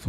शैतानिर रजीम बिस्मिल्लाहिर रहमानिर रहीम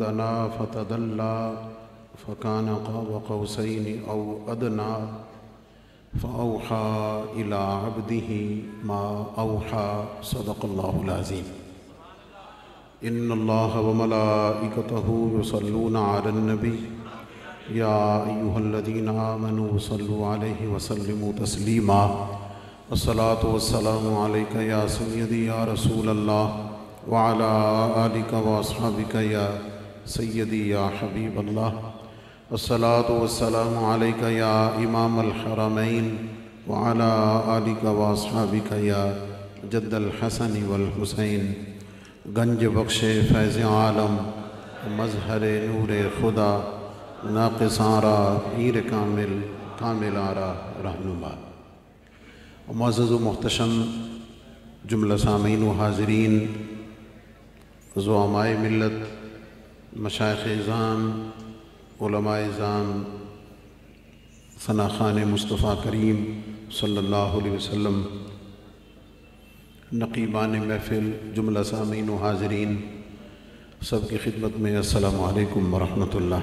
दना फ़तदल्ला फ़कान क़ाब क़ौसैन औ अदना फ़अौहा इला अब्दिहि मा औहा सदक़ल्लाहुल अज़ीम इन्नल्लाह व मलाइकतहु युसल्लूना अलन नबी या अय्युहल्लज़ीना आमनू सल्लु अलैहि व सल्लिमू तस्लीमा अस्सलातु वस्सलामु अलैका या सय्यदी या रसूलल्लाह वाला आलिका वासहाबिका या सैदी या हबीब अल्लाह वसलात वसलाम या इमाम अलहरमैन वाला आलिका वासहाबिका या जद्दल हसन वल हुसैन। गंज बख्श फैज़ आलम, मजहर नूर खुदा, नाकसारा, पीर कामिल कामिल आरा रहनुमा। मज़ महतशम जुमला सामीन हाजरीन ज़ुआमाए मिलत मशाइ ज़ाम ज़ाम सना ख़ान मुस्तफ़ा करीम सल्लल्लाहु अलैहि वसल्लम नकीबान महफ़िल जुमला सामीन व हाजरीन सब की खिदमत में अस्सलामु अलैकुम वरहमतुल्लाह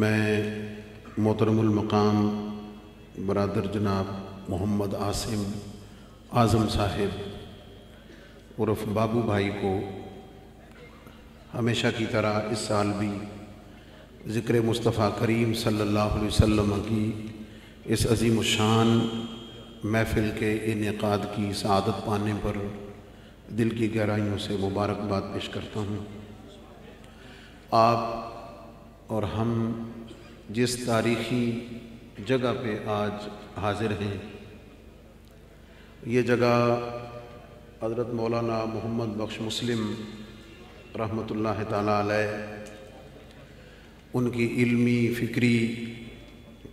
मैं मोहतरमुलमक़ाम बरदर जनाब मोहम्मद आसिम आज़म साहिब उर्फ़ बाबू भाई को हमेशा की तरह इस साल भी ज़िक्र मुस्तफ़ा करीम सल्लल्लाहु अलैहि वसल्लम की इस अजीम शान महफ़िल के इनकाद की सआदत पाने पर दिल की गहराइयों से मुबारकबाद पेश करता हूँ। आप और हम जिस तारीख़ी जगह पे आज हाज़िर हैं, ये जगह हज़रत मौलाना मोहम्मद बख्श मुस्लिम रहमतुल्लाह ताला उनकी इल्मी, फ़िक्री,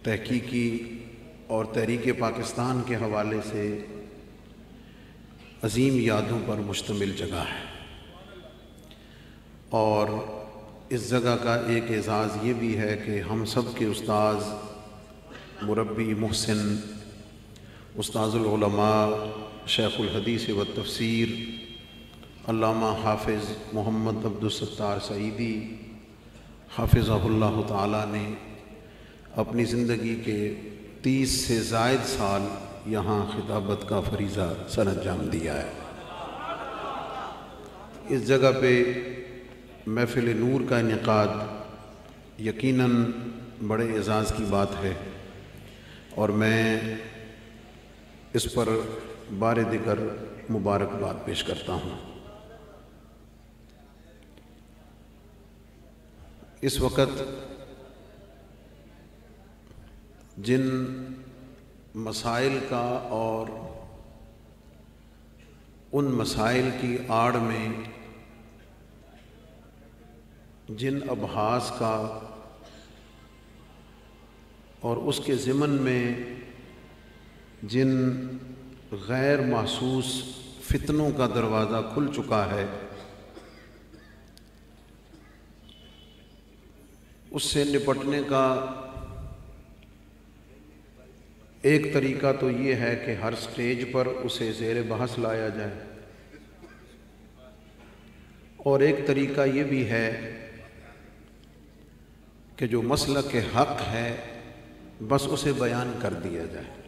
तहकीकी और तहरीक पाकिस्तान के हवाले से अजीम यादों पर मुश्तमिल जगह है। और इस जगह का एक एज़ाज़ ये भी है कि हम सब के उस्ताज़ मुरबी महसिन उस्ताज़ुलमा शेख़ुलहदीस व तफसीर, अल्लामा हाफिज़ मोहम्मद अब्दुलसत्तार सईदी हाफिज़ल्ला ताला ने अपनी ज़िंदगी के तीस से जायद साल यहाँ खिताबत का फरीज़ा सर अंजाम दिया है। इस जगह पे महफ़िल नूर का इनका यकीनन बड़े एज़ाज़ की बात है और मैं इस पर बार दिगर मुबारकबाद पेश करता हूँ। इस वक्त जिन मसाइल का और उन मसाइल की आड़ में जिन अभ्यास का और उसके ज़िमन में जिन गैर महसूस फितनों का दरवाज़ा खुल चुका है, उससे निपटने का एक तरीका तो ये है कि हर स्टेज पर उसे जेर बहस लाया जाए। और एक तरीका ये भी है कि जो मसल के हक है, बस उसे बयान कर दिया जाए।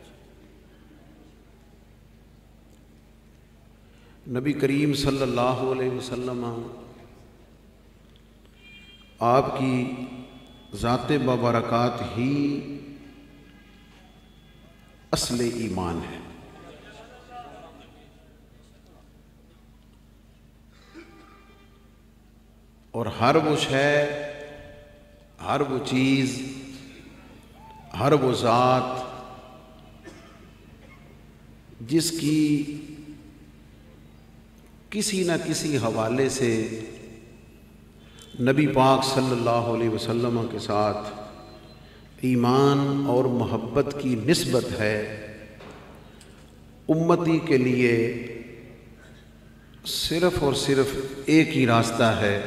नबी करीम सल्लल्लाहु अलैहि वसल्लम आपकी ज़ात बबरक़ात ही असल ईमान है। और हर वो शय, हर वो चीज़, हर वो ज़ात, जिसकी किसी न किसी हवाले से नबी पाक सल्लल्लाहु अलैहि वसल्लम के साथ ईमान और मोहब्बत की नस्बत है। उम्मती के लिए सिर्फ़ और सिर्फ़ एक ही रास्ता है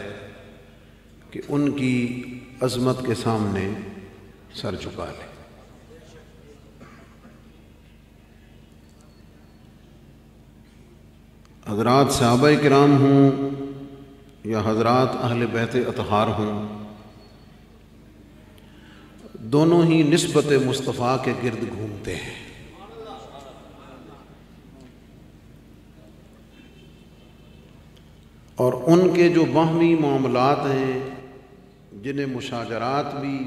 कि उनकी अज़मत के सामने सर झुका लें। हजरात साहब कराम हूँ या हजरात अहल बैत अतहार हूँ, दोनों ही नस्बत मुस्तफ़ा के गिरद घूमते हैं। और उनके जो बाहमी मामलात हैं, जिन्हें मुशाजरात भी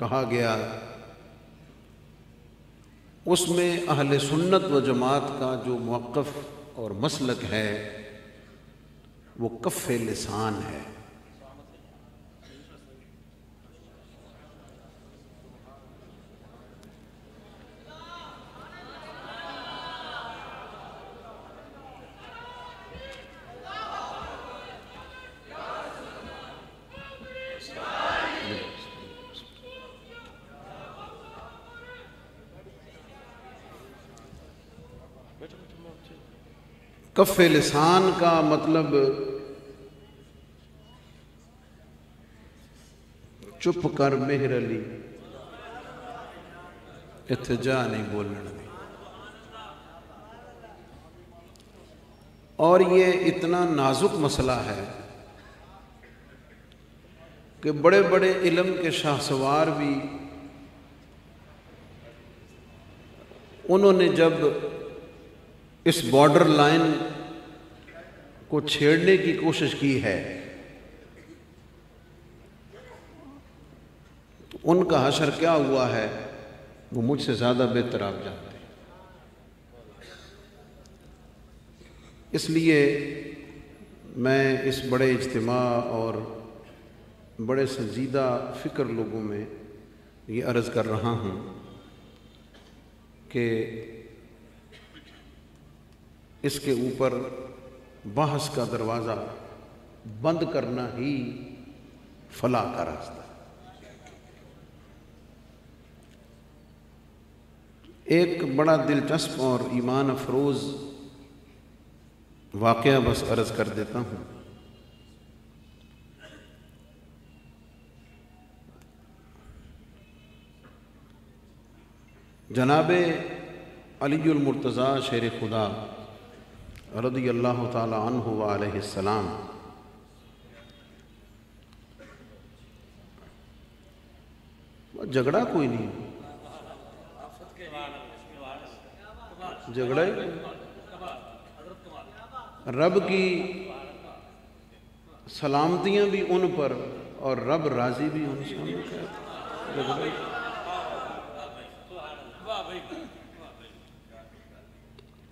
कहा गया उसमें अहल सुन्नत व जमात का जो मौक़ और मसलक है, वो कफ़ लसान है। कफ़ लिसान का मतलब चुप कर मेहर अली। इतने जा नहीं बोलने और ये इतना नाजुक मसला है कि बड़े बड़े इलम के शाहसवार भी उन्होंने जब इस बॉर्डर लाइन को छेड़ने की कोशिश की है। तो उनका हशर क्या हुआ है, वो मुझसे ज़्यादा बेहतर आप जानते हैं। इसलिए मैं इस बड़े इज्तम और बड़े संजीदा फ़िक्र लोगों में ये अर्ज़ कर रहा हूँ कि इसके ऊपर बहस का दरवाज़ा बंद करना ही फला का रास्ता। एक बड़ा दिलचस्प और ईमान अफरोज़ वाक़ बस अर्ज़ कर देता हूँ। जनाब अलीमरतज़ा शेर खुदा रदी अल्लाह तसलाम झगड़ा कोई नहीं। झगड़ा रब की सलामतियाँ भी उन पर और रब राज़ी भी उनसे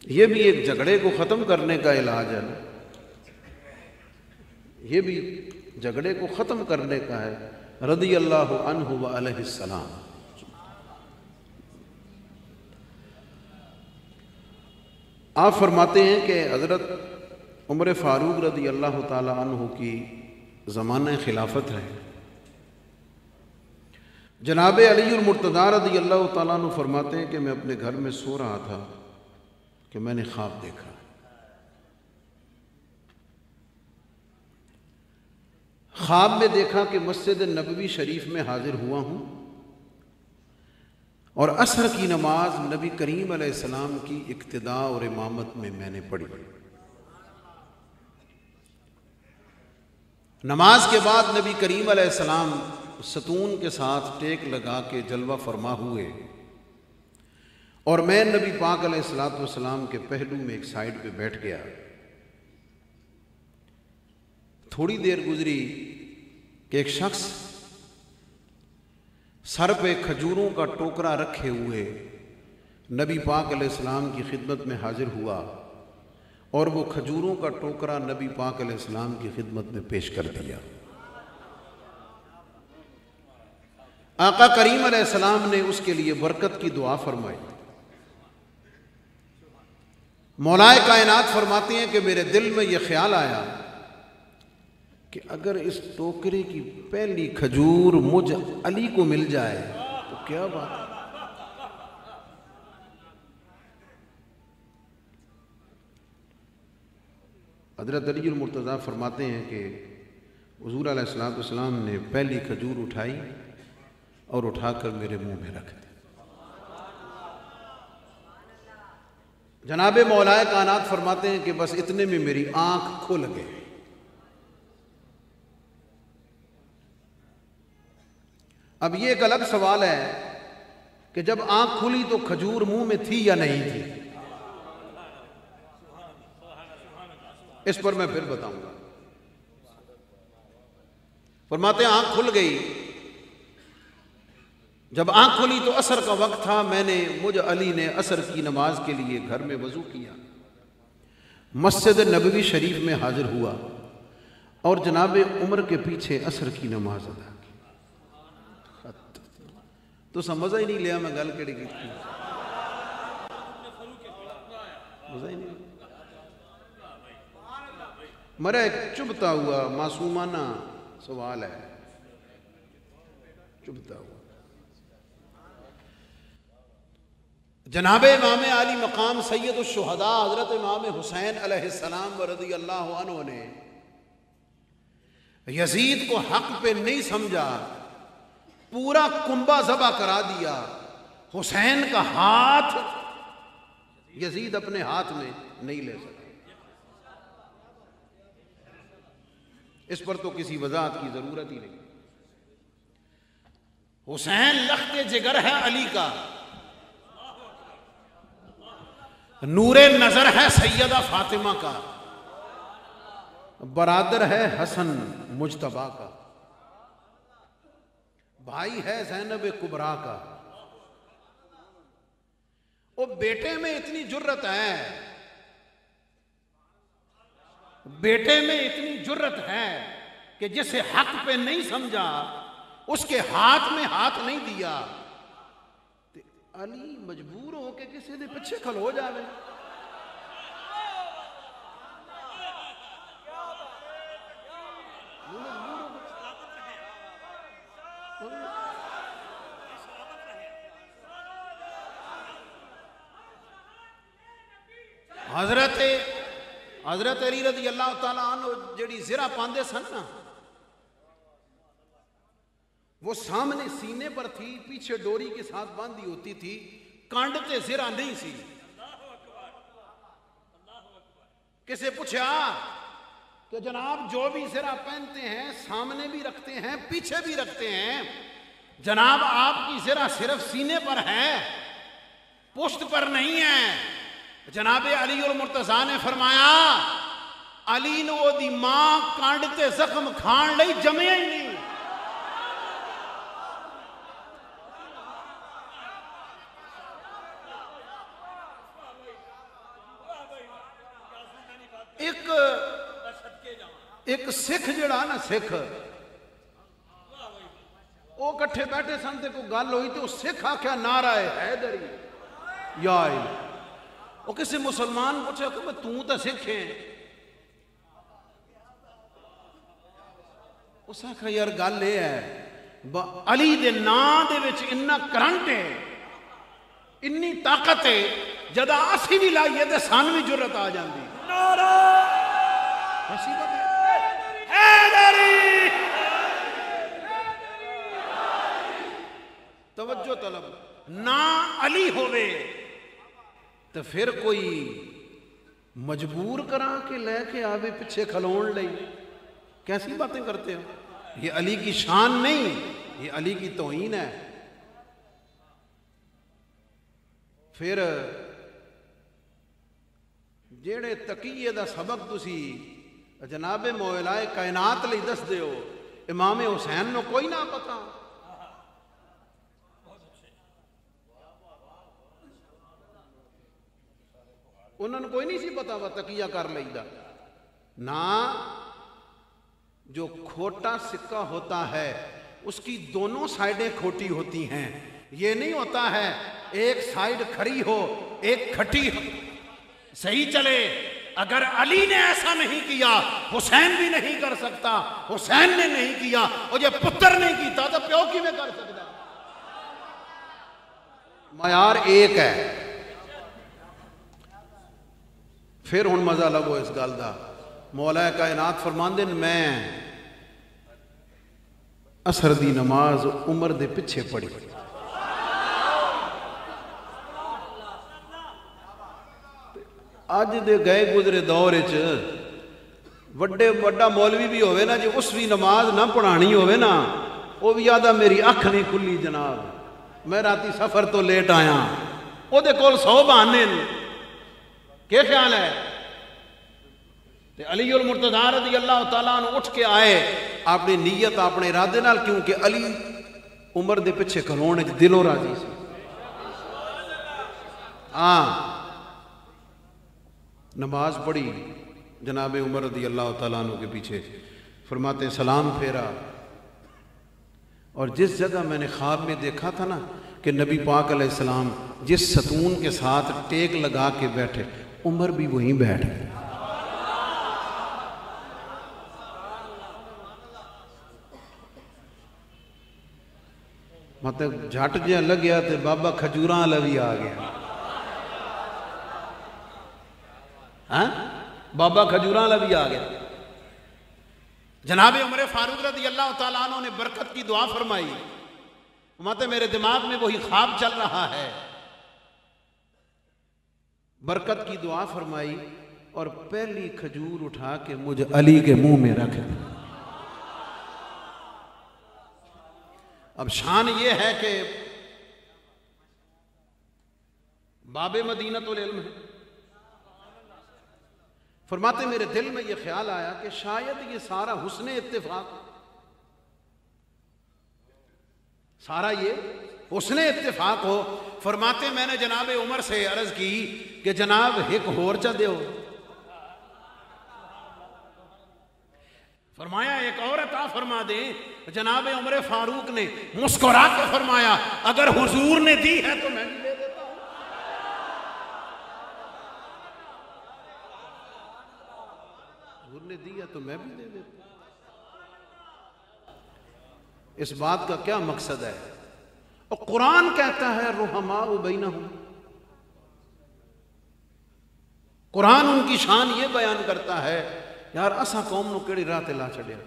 ये भी एक झगड़े को ख़त्म करने का इलाज है ना? ये भी झगड़े को ख़त्म करने का है। रदी अल्लाह सलाम। आप फरमाते हैं कि हज़रत उम्र फ़ारूक रदी अल्लाह तु की ज़माना खिलाफत है। जनाब अलीमरतदा रदी अल्लाह तु फरमाते हैं कि मैं अपने घर में सो रहा था। कि मैंने ख्वाब देखा। ख्वाब में देखा कि मस्जिद नबवी शरीफ में हाजिर हुआ हूँ और असर की नमाज़ नबी करीम सलाम की इक्तदा और इमामत में मैंने पढ़ी। नमाज़ के बाद नबी करीम सलाम सतून के साथ टेक लगा के जलवा फरमा हुए। और मैं नबी पाक सलाम के पहलू में एक साइड पे बैठ गया। थोड़ी देर गुजरी कि एक शख्स सर पे खजूरों का टोकरा रखे हुए नबी पाक सलाम की खिदमत में हाजिर हुआ और वो खजूरों का टोकरा नबी पाक सलाम की खिदमत में पेश कर दिया। आका करीम सलाम ने उसके लिए बरकत की दुआ फरमाई। मौलाए कायनात फरमाते हैं कि मेरे दिल में यह ख्याल आया कि अगर इस टोकरे की पहली खजूर मुझ अली को मिल जाए तो क्या बात हज़रत अली मुर्तज़ा फरमाते हैं कि हजूर सलाम ने पहली खजूर उठाई और उठाकर मेरे मुँह में रख दी। जनाब मौलाए कानात फरमाते हैं कि बस इतने में मेरी आँख खुल गई। अब ये एक अलग सवाल है कि जब आँख खुली तो खजूर मुँह में थी या नहीं थी? इस पर मैं फिर बताऊँगा। फरमाते आँख खुल गई। जब आँख खुली तो असर का वक्त था, मैंने, मुझ अली ने असर की नमाज़ के लिए घर में वज़ू किया। मस्जिद नबवी शरीफ में हाजिर हुआ और जनाब उम्र के पीछे असर की नमाज़ अदा की। तो समझ ही नहीं लिया मैं गल कि ही नहीं मरा एक चुभता हुआ मासूमाना सवाल है। चुभता हुआ। जनाब इमाम आली मकाम सैदुलशहदा हज़रत इमाम हुसैन अलैहिस्सलाम रदी अल्लाह ने यजीद को हक पे नहीं समझा, पूरा कुंबा जबा करा दिया। हुसैन का हाथ यजीद अपने हाथ में नहीं ले सका। इस पर तो किसी वजाहत की ज़रूरत ही नहीं। हुसैन लखते जिगर है अली का। नूरे नज़र है सैयदा फातिमा का। बरादर है हसन मुजतबा का। भाई है जैनब कुबरा का। वो बेटे में इतनी जुर्रत है। बेटे में इतनी जुर्रत है कि जिसे हक पे नहीं समझा, उसके हाथ में हाथ नहीं दिया। अली मजबूर हो के किसी के पिछे खलो जाए हज़रत हज़रत अली रज़ी अल्लाह तला जी जिरा पाते सन ना वो सामने सीने पर थी, पीछे डोरी के साथ बांधी होती थी कांड ते सिरा नहीं सी। किसे पूछा कि जनाब जो भी सिरा पहनते हैं, सामने भी रखते हैं, पीछे भी रखते हैं। जनाब, आपकी सिरा सिर्फ़ सीने पर है पुष्ट पर नहीं है। जनाब अली और मुर्तजा ने फरमाया, अली ने माँ कांड ते जख्म खान ली जमे ही नहीं एक सिख जड़ा ना सिख वो कट्ठे बैठे सन तो कोई गल हुई तो सिख आख्या नारा है हैदरी या वो किसी मुसलमान पूछा कि तू तो सिख है उस आख्या यार गल यह है अली दे ना दे इन्ना करंट है इन्नी ताकत है जदा असी भी लाइए तो सन भी ज़रूरत आ जाती नारा तवज्जो तलब। ना अली होवे तो फिर कोई मजबूर करा के लेके आवे पिछे खलोण ले कैसी बातें करते हो? ये अली की शान नहीं, ये अली की तोहीन है। फिर जेड़े तकीए का सबक तुसी जनाबे मोयलाए कायनात ली दस दे इमाम हुसैन नो कोई ना पता। उन्होंने कोई नहीं सी पता वा तकिया कर लेगा ना, जो खोटा सिक्का होता है, उसकी दोनों साइडें खोटी होती हैं। ये नहीं होता है, एक साइड खड़ी हो, एक खटी हो। सही चले। अगर अली ने ऐसा नहीं किया, हुसैन भी नहीं कर सकता। हुसैन ने नहीं किया और ये पुत्र नहीं किया तो प्यो कि कर सकता? मयार एक है। फिर हूँ मज़ा लगो इस गल का मौला कायनात फरमाते मैं असर की नमाज़ उम्र के पिछे पढ़ी। अज के गए गुजरे दौरे च वे वा मौलवी भी हो जो उस भी नमाज़ ना पढ़ानी होना वह भी आदा मेरी अख नहीं खुली जनाब मैं राति सफ़र तो लेट आया वो सौ बहाने के ख्याल है अली उल मुतदार की अल्लाह तला उठ के आए अपनी नीयत अपने इरादे क्योंकि अली उम्र के पिछे खलोने दिलो राज़ी हाँ नमाज़ पढ़ी, जनाब उमर रदी अल्लाह तु के पीछे, फरमाते, सलाम फेरा। और जिस जगह मैंने ख्वाब में देखा था ना, कि नबी पाक सलाम जिस सतून के साथ टेक लगा के बैठे, उमर भी वहीं बैठ गए मतलब झट जहा लग्या तो बाबा खजूर वाला भी आ गया। हाँ? बाबा खजूर वाला भी आ गया। जनाब उमर फारूक रदी अल्लाह तु ने बरकत की दुआ फरमाई। मत मेरे दिमाग में वही ख्वाब चल रहा है। बरकत की दुआ फरमाई और पहली खजूर उठा के मुझे अली के मुँह में रख अब शान ये है कि बाबे मदीनत इल्म है। फरमाते, मेरे दिल में यह ख्याल आया कि शायद ये सारा हुसन इतफाक सारा ये हुसन इतफाक हो। फरमाते, मैंने जनाब उमर से अर्ज़ की कि जनाब, एक होर चा दो फरमाया, एक और अता फरमा दे, जनाब उमर फारूक ने मुस्कुरा के फरमाया, अगर हुजूर ने दी है तो मैं भी ने दिया तो मैं भी दे देता। इस बात का क्या मकसद है? और कुरान कहता है रोहमा उबैना हूँ कुरान उनकी शान ये बयान करता है, यार, असा कौम नो केड़ी राह ला छड़िया।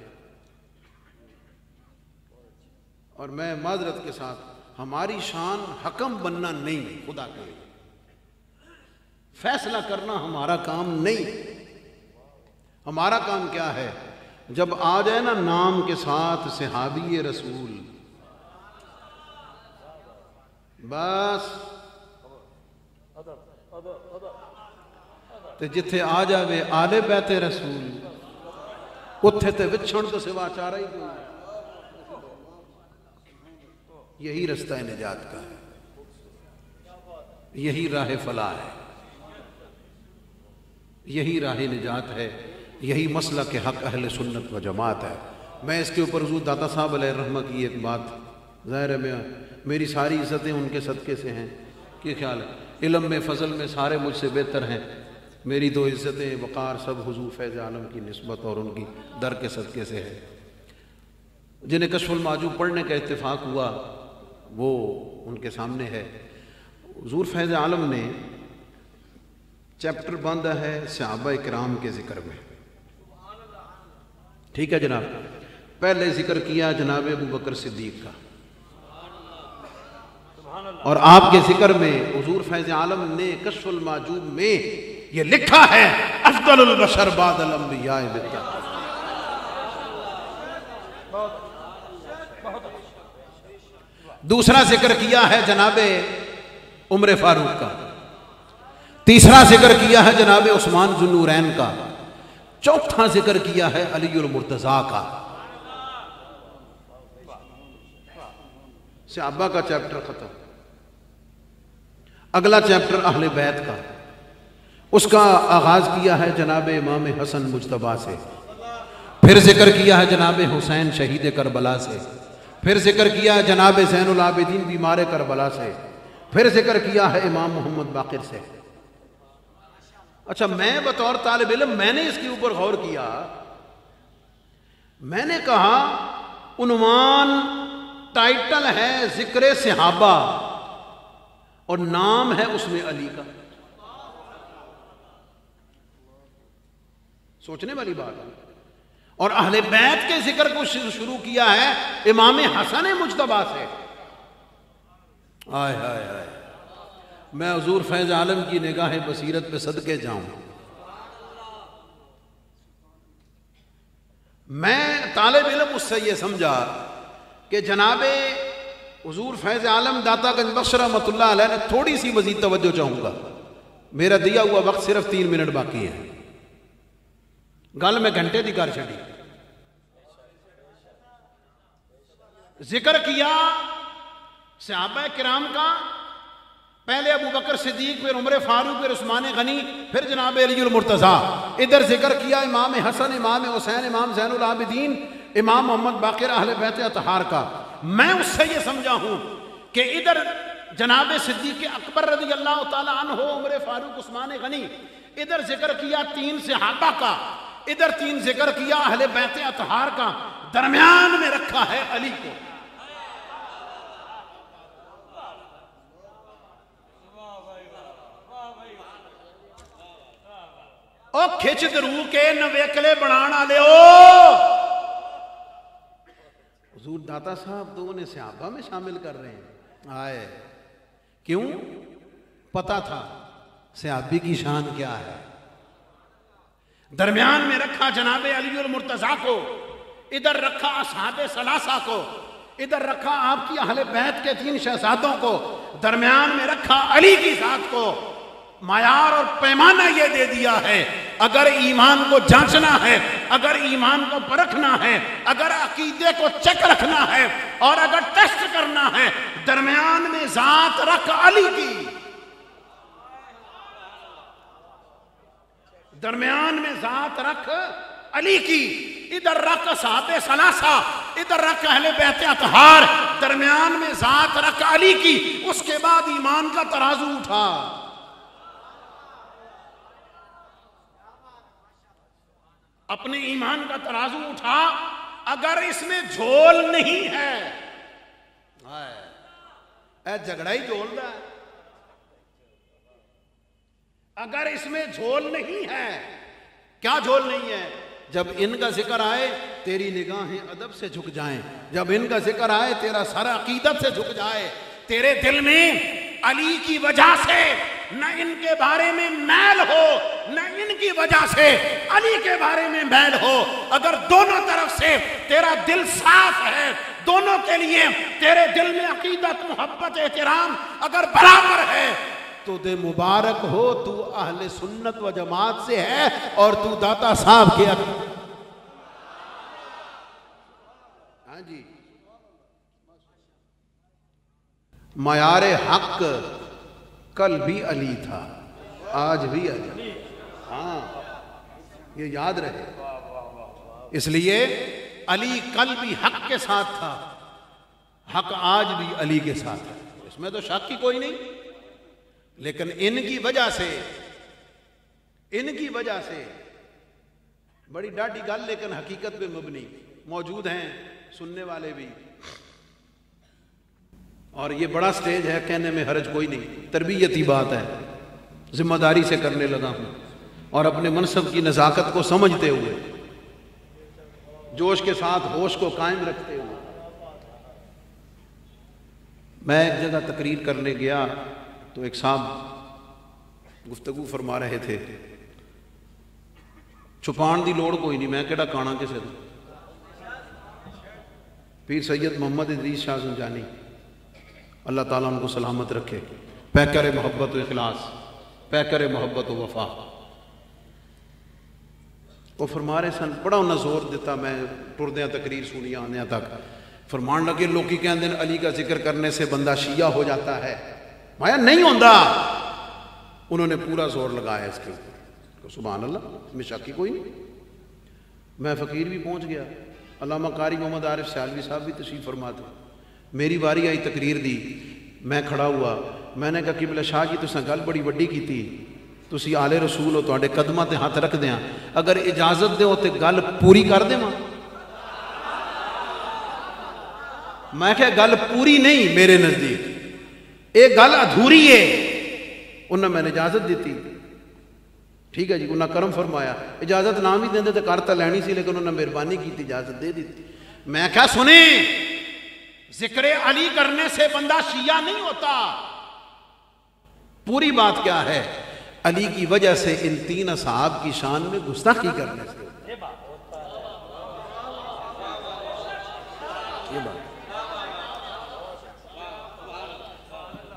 और मैं माजरत के साथ, हमारी शान हकम बनना नहीं, खुदा के लिए। फैसला करना हमारा काम नहीं। हमारा काम क्या है? जब आ जाए ना नाम के साथ सिहाबी रसूल। बस। तो जिथे आ जाए आले बैते रसूल उथे तो विछण तो सिवा चारा ही कोई। यही रास्ता है निजात का। है यही राह फला है। यही राह निजात है। यही मसला के हक अहल सुन्नत व जमात है। मैं इसके ऊपर हजू दाता साहब रहमा की एक बात ज़ाहिर है, मैं मेरी सारी इज़्ज़तें उनके सदक़े से हैं। क्या ख्याल है, इलम में, फ़जल में सारे मुझसे बेहतर हैं। मेरी दो इज़्ज़तें वक़ार सब हजू फैज़ आलम की नस्बत और उनकी दर के सदक़े से है। जिन्हें कशफुल माजू पढ़ने का इतफ़ाक़ हुआ, वो उनके सामने है। हजूर फैज़ आलम ने चैप्टर बंद है सहाबा कराम के ज़िक्र में। ठीक है जनाब। पहले ज़िक्र किया जनाब अबू बकर सिद्दीक का। और आपके ज़िक्र में हजूर फैज आलम ने कशफुल माजूब में ये लिखा है अफदल बशर दूसरा ज़िक्र किया है जनाबे उम्र फारूक का। तीसरा ज़िक्र किया है जनाबे उस्मान जुनूरैन का। चौथा ज़िक्र किया है अली मुर्तजा का। सियाबा का चैप्टर खत्म। अगला चैप्टर अहले बैत का। उसका आगाज़ किया है जनाब इमाम हसन मुशतबा से। फिर ज़िक्र किया है जनाब हुसैन शहीद करबला से। फिर ज़िक्र किया है जनाब जैनआबिदीन बीमार करबला से। फिर ज़िक्र किया है इमाम मोहम्मद बाकिर से। अच्छा मैं बतौर तालब इलम मैंने इसके ऊपर गौर किया। मैंने कहा उनवान टाइटल है ज़िक्र सिहाबा और नाम है उसमें अली का। सोचने वाली बात है। और अहले बैत के ज़िक्र को शुरू किया है इमाम हसन मुशतबा से। आय हाय हाय मैं हजूर फैज आलम की निगाह बसीरत पे सदके जाऊँ। मैं तालब इलम उससे ये समझा कि जनाब हजूर फैज आलम दातागंज बख्श रहमतुल्लाह ने थोड़ी सी मजीद तवज्जो चाहूँगा। मेरा दिया हुआ वक्त सिर्फ़ तीन मिनट बाकी है। गल मैं घंटे की कर छी ज़िक्र किया सहाबा किराम का पहले अबू बकर सिद्दीक, फिर उमर फारूक, फिर उस्मान गनी, फिर जनाब अलीमरतज़ा इधर ज़िक्र किया इमाम हसन, इमाम हुसैन, इमाम जैन आबिदीन, इमाम मोहम्मद बाकर अहल बैत अतहार का। मैं उससे ये समझा हूँ कि इधर जनाब सिद्दीक अकबर रज़ी अल्लाह तन हो उमर फारूक, उस्मान गनी, इधर ज़िक्र किया तीन सहाबा का, इधर तीन ज़िक्र किया अहले बैत अतहार का, दरमियान में रखा है अली को। खिच दरू के नवेकले ले हजूर दाता साहब तो उन्हें सियाबा में शामिल कर रहे हैं। आए। क्यों? पता था सियाबी की शान क्या है। दरमियान में रखा जनाब अली मुर्तजा को, इधर रखा असहाब सलासा को, इधर रखा आपकी अहले बैत के तीन शहजादों को, दरमियान में रखा अली की साथ को मायार और पैमाना ये दे दिया है। अगर ईमान को जांचना है, अगर ईमान को परखना है, अगर अकीदे को चेक रखना है, और अगर टेस्ट करना है, दरमियान में जात रख अली की। दरमियान में जात रख अली की। इधर रख साहब सलासा, इधर रख अहले बहते अतहार। दरमियान में जात रख अली की, उसके बाद ईमान का तराजू उठा। अपने ईमान का तराजू उठा अगर इसमें झोल नहीं है। झगड़ा ही झोल रहा है अगर इसमें झोल नहीं है। क्या झोल नहीं है? जब इनका ज़िक्र आए तेरी निगाहें अदब से झुक जाएँ। जब इनका ज़िक्र आए तेरा सारा अकीदत से झुक जाए। तेरे दिल में अली की वजह से न इनके बारे में मैल हो, न इनकी वजह से अली के बारे में मैल हो। अगर दोनों तरफ़ से तेरा दिल साफ़ है, दोनों के लिए तेरे दिल में अकीदत, मोहब्बत, एहतराम अगर बराबर है तो दे मुबारक हो, तू अहले सुन्नत व जमात से है और तू दाता साहब के हाँ जी। मयार हक कल भी अली था, आज भी अली। हाँ ये याद रहे। इसलिए अली कल भी हक के साथ था, हक आज भी अली के साथ है। इसमें तो शक की कोई नहीं। लेकिन इनकी वजह से, इनकी वजह से बड़ी डाटी गल, लेकिन हकीकत पे मबनी। मौजूद हैं, सुनने वाले भी। और ये बड़ा स्टेज है, कहने में हरज कोई नहीं। तरबियती बात है। ज़िम्मेदारी से करने लगा हूँ। और अपने मनसब की नज़ाकत को समझते हुए, जोश के साथ होश को कायम रखते हुए, मैं एक जगह तकरीर करने गया तो एक साहब गुफ्तगु फरमा रहे थे। छुपाण की लड़ कोई नहीं, मैं कि काना किसी पीर सैयद मोहम्मद इदरीस शाह सुनजानी अल्लाह ताला उनको सलामत रखे। पैकर मोहब्बत इखलास पैकर मोहब्बत वफा। वो फरमा रहे सन, बड़ा उन्हें ज़ोर दिता, मैं टुरद तकरीर सुनी आने तक। फरमान लगे, लोग कहते हैं अली का ज़िक्र करने से बंदा शिया हो जाता है। माया नहीं होता उन्होंने पूरा ज़ोर लगाया इसके ऊपर। तो सुबह अल्लाह इसमें शक कोई नहीं। मैं फ़कीर भी पहुँच गया। अलामा कारी मोहम्मद आरिफ सयालवी साहब भी तशीफ फरमाते। मेरी बारी आई तकरीर दी मैं खड़ा हुआ मैंने कहा कि बोले शाह जी तुसा गल बड़ी वड्डी की थी ਤੁਸੀਂ ਆਲੇ ਰਸੂਲ ਹੋ ਤੁਹਾਡੇ ਕਦਮਾਂ ਤੇ ਹੱਥ ਰੱਖਦੇ ਆ ਅਗਰ ਇਜਾਜ਼ਤ ਦਿਓ ਤੇ ਗੱਲ ਪੂਰੀ ਕਰ ਦੇਵਾਂ ਮੈਂ ਕਿਹਾ ਗੱਲ ਪੂਰੀ ਨਹੀਂ ਮੇਰੇ ਨਜ਼ਦੀਕ ਇਹ ਗੱਲ ਅਧੂਰੀ ਹੈ ਉਹਨਾਂ ਮੈਨੂੰ ਇਜਾਜ਼ਤ ਦਿੱਤੀ ਠੀਕ ਹੈ ਜੀ ਉਹਨਾਂ ਕਰਮ ਫਰਮਾਇਆ ਇਜਾਜ਼ਤ ਨਾ ਵੀ ਦਿੰਦੇ ਤੇ ਕਰ ਤਾਂ ਲੈਣੀ ਸੀ ਲੇਕਿਨ ਉਹਨਾਂ ਮਿਹਰਬਾਨੀ ਕੀਤੀ ਇਜਾਜ਼ਤ ਦੇ ਦਿੱਤੀ मैं क्या सुने ज़िक्र अली करने से बंदा शिया नहीं होता। पूरी बात क्या है? अली की वजह से इन तीन असहाब की शान में गुस्ताखी करने से ये बात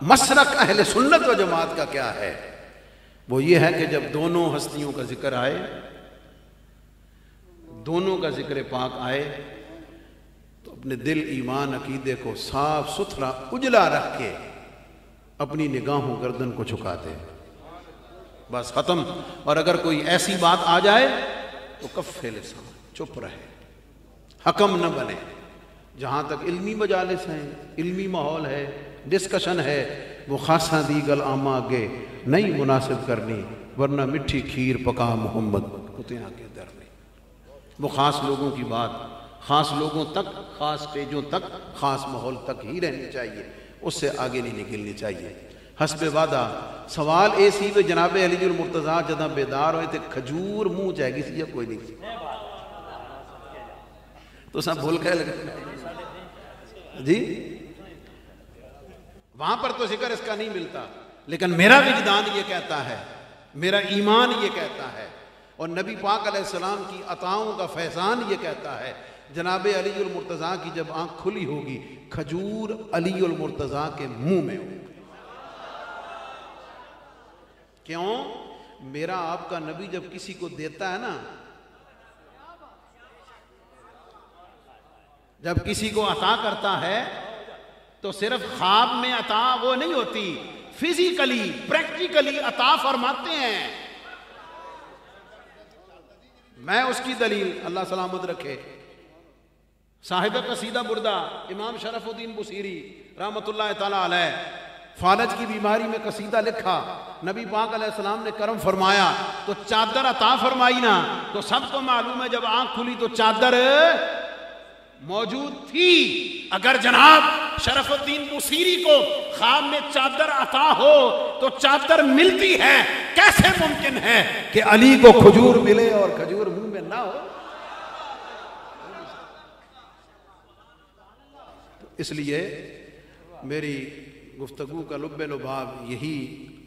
मशरक अहल सुन्नत व जमात का क्या है? वो ये है कि जब दोनों हस्तियों का ज़िक्र आए, दोनों का ज़िक्र पाक आए तो अपने दिल ईमान अकीदे को साफ़ सुथरा उजला रख के अपनी निगाहों गर्दन को झुकाते बस ख़त्म। और अगर कोई ऐसी बात आ जाए तो कफ़े लिसान चुप रहे। हकम न बने। जहाँ तक इल्मी मजालिस हैं, इल्मी माहौल है, डिस्कशन है, वो खासा दी गल आमा आगे नहीं मुनासिब करनी, वरना मिठी खीर पका मोहम्मद कुतिया के दर में। वो ख़ास लोगों की बात ख़ास लोगों तक, ख़ास पेजों तक, ख़ास माहौल तक ही रहनी चाहिए। उससे आगे नहीं निकलनी चाहिए। हसब वादा, सवाल ए सी वे जनाब अलीजुल मुर्तज़ा जदा बेदार तो खजूर मुँह जाएगी सी कोई नहीं? तो सब भूल गए लगे। जी? वहाँ पर तो ज़िक्र इसका नहीं मिलता, लेकिन मेरा विजदान ये कहता है, मेरा ईमान ये कहता है, और नबी पाक सलाम की अताओं का फैजान ये कहता है जनाब अलीमरतज़ा की जब आँख खुली होगी, खजूर अलीमरतज़ा के मुँह में होगी। क्यों? मेरा आपका नबी जब किसी को देता है ना, जब किसी को अता करता है तो सिर्फ़ ख्वाब में अता वो नहीं होती फिजिकली प्रैक्टिकली अता फरमाते हैं। मैं उसकी दलील, अल्लाह सलामत रखे साहिब कसीदा बुरदा इमाम शरफुद्दीन बुसीरी रहमत फालज की बीमारी में कसीदा लिखा, नबी पाक सलाम ने करम फरमाया तो चादर अता फरमाई ना तो सबको मालूम है जब आँख खुली तो चादर मौजूद थी। अगर जनाब शरफुद्दीन बुसीरी को खाब में चादर अता हो तो चादर मिलती है। कैसे मुमकिन है कि अली को खजूर मिले और खजूर मुँह में ना हो? इसलिए मेरी गुफ्तगु का लुब लुभाव यही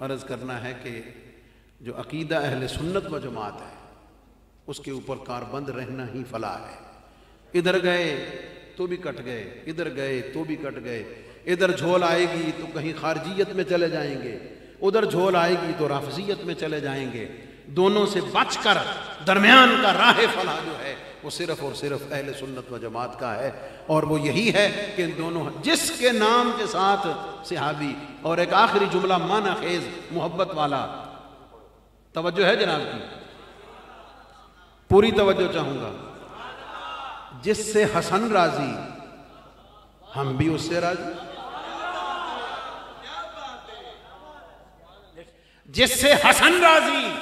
अर्ज़ करना है कि जो अकीदा अहल सुन्नत व जमात है, उसके ऊपर कारबंद रहना ही फला है। इधर गए तो भी कट गए, इधर गए तो भी कट गए। इधर झोल आएगी तो कहीं खारजियत में चले जाएँगे, उधर झोल आएगी तो राफजियत में चले जाएँगे। दोनों से बचकर दरमियान का राह फला जो है वो सिर्फ़ और सिर्फ़ अहल सुन्नत व जमात का है और वो यही है कि दोनों जिसके नाम के साथ सिहाबी और एक आखिरी जुमला माना खेज, मोहब्बत वाला। तवज्जो है जनाब की? पूरी तवज्जो चाहूँगा। जिससे हसन राज़ी, हम भी उससे राज़ी। जिससे हसन राज़ी,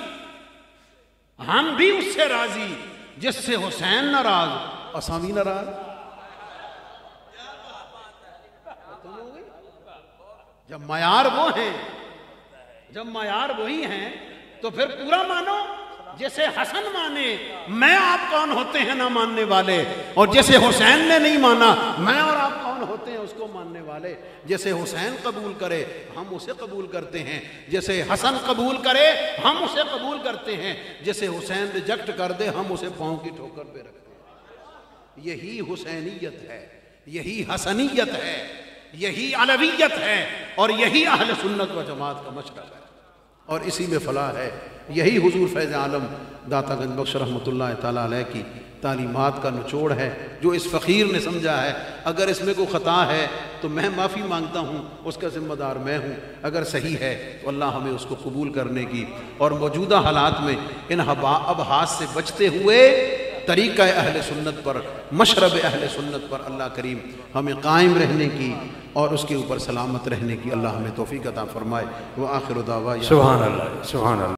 हम भी उससे राज़ी। जिससे हुसैन नाराज़। असा भी नाराज़। जब मयार वो हैं जब मयार वही हैं तो फिर पूरा मानो जैसे हसन माने मैं आप कौन होते हैं ना मानने वाले? और जैसे हुसैन ने नहीं माना मैं और आप कौन होते हैं, उसको मानने वाले। जैसे हुसैन कबूल करे, हम उसे कबूल करते हैं। जैसे हसन कबूल करे, हम उसे कबूल करते हैं। जैसे हुसैन रिजेक्ट कर दे, हम उसे पाँव की ठोकर पे रखते हैं यही हुसैनीयत है, यही हसनीयत है, यही अलवियत है, और यही अहल सुन्नत व जमात का मशरक है। और इसी में फलाह है, यही हुजूर फैज़ आलम दाता गंज बख्श रहमत ताली की तालीमत का निचोड़ है, जो इस फ़कीर ने समझा है, अगर इसमें कोई ख़ता है तो मैं माफ़ी माँगता हूँ, उसका ज़िम्मेदार मैं हूँ। अगर सही है तो अल्लाह हमें उसको कबूल करने की और मौजूदा हालात में इन अब हाथ से बचते हुए तरीक़ा अहल सुन्नत पर, मशरब अहल सुन्नत पर अल्लाह करीम हमें कायम रहने की और उसके ऊपर सलामत रहने की अल्लाह हमें तोफ़ी अता फ़रमाए। वह आखिर दावा अल्लाह।